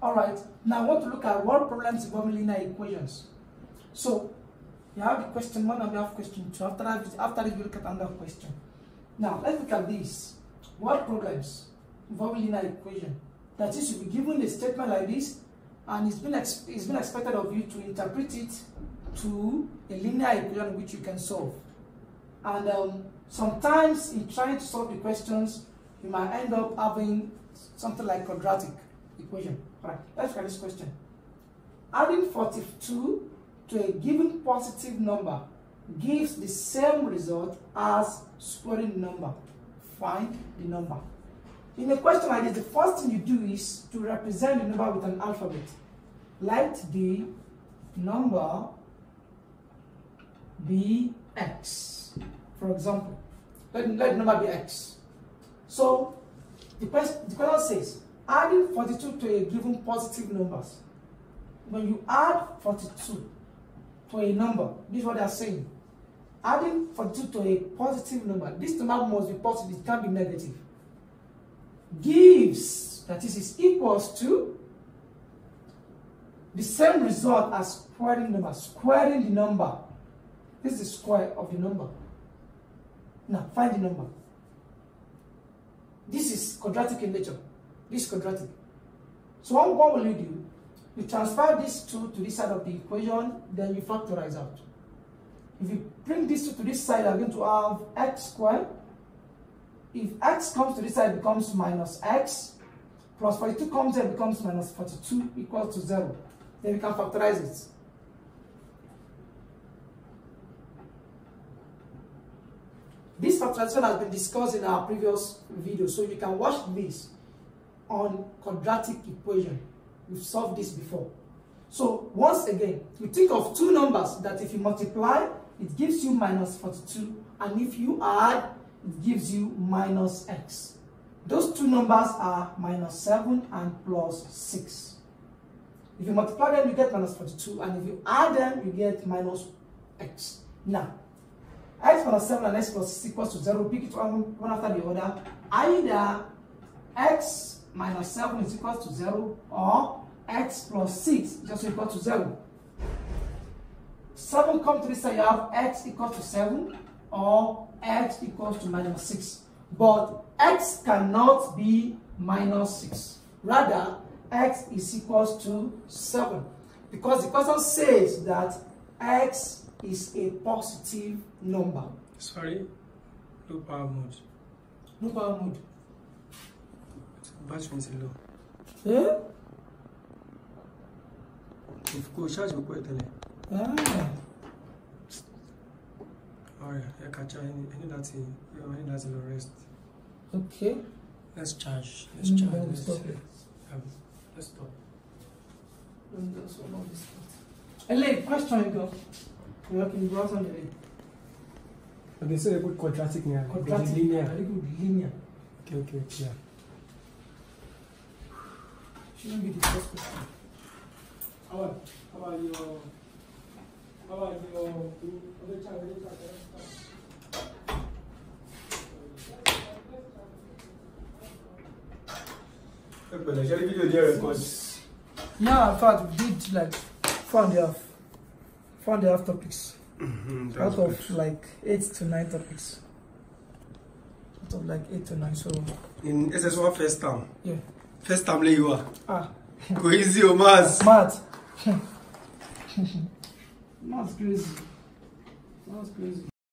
All right. Now I want to look at word problems involving linear equations. So you have the question one and we have question two. After that, after that, you look at another question. Now let's look at this. Word problems involving linear equation. That is, you'll be given a statement like this, and it's been it's been expected of you to interpret it to a linear equation which you can solve. And um, sometimes in trying to solve the questions, you might end up having something like quadratic equation. Right, let's at this question. Adding 42 to a given positive number gives the same result as squaring number. Find the number. In a question like this, the first thing you do is to represent the number with an alphabet. Let the number be x. For example, let, let the number be x. So the the question says, adding 42 to a given positive numbers. When you add 42 to a number, this is what they are saying. Adding 42 to a positive number, this number must be positive, it can't be negative. Gives, that is, is equals to the same result as squaring the number. Squaring the number. This is the square of the number. Now, find the number. This is quadratic in nature. This quadratic. So what, what will you do? You transfer this 2 to this side of the equation, then you factorize out. If you bring this 2 to this side, you're going to have x squared. If x comes to this side, it becomes minus x. Plus 42 comes here, becomes minus 42 equals to 0. Then we can factorize it. This factorization has been discussed in our previous video, so you can watch this on quadratic equation. We've solved this before. So once again, you think of two numbers that if you multiply, it gives you minus 42, and if you add, it gives you minus x. Those two numbers are minus 7 and plus 6. If you multiply them, you get minus 42, and if you add them, you get minus x. Now, x minus 7 and x plus 6 equals to 0. Pick it one after the other. Either x minus 7 is equal to 0 or x plus 6 just equal to 0. 7 come to this side, you have x equals to 7 or x equals to minus 6. But x cannot be minus 6. Rather, x is equals to 7. Because the question says that x is a positive number. Sorry, low power mode. No power mode. Battery is low. Eh? If go charge go quite tẹ́lẹ̀. Ah. Alright, ẹ kà charge ẹni ẹni láti ẹni láti lọ rest. Okay. Let's charge. Let's Mm, charge. then we Let's, stop it. um, let's stop. And that's one of this part. Ele, question you go. We are can browse on the Okay, so a good quadratic now. quadratic linear. Very good linear. Okay, okay, okay. Yeah. Shouldn't be the first question. How about how about your how about your other child? Other child? pẹ̀lẹ́ ṣe rí fídíò díẹ̀ record. Now, in fact, we did like four and a half, four and a half topics out of like eight to nine topics. Out of like eight to nine, so in ss1 first term yeah. First term lẹ́yìn wa Ah, kò easy o maths. math. math's crazy. Math's crazy.